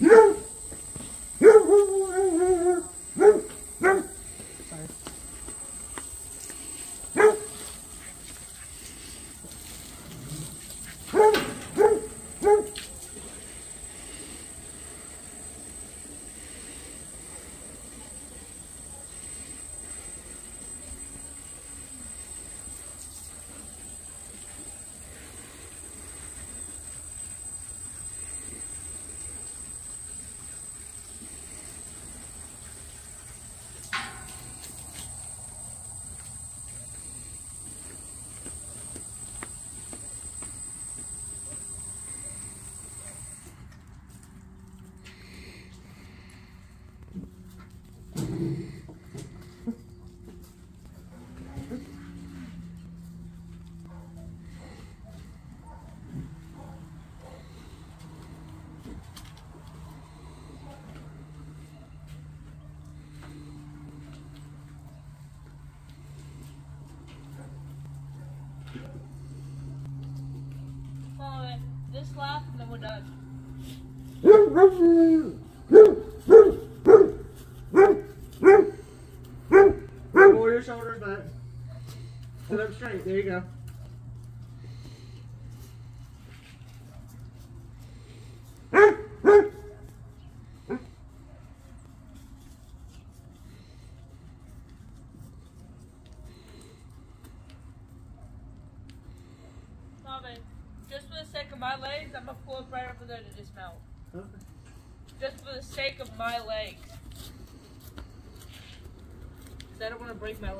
Yeah. Done. Pull your shoulders. Sit up straight. There you go. Marvin, just for the sake of my legs, I'm gonna pull up right over there to dismount. Okay. Just for the sake of my legs. Cause I don't want to break my legs.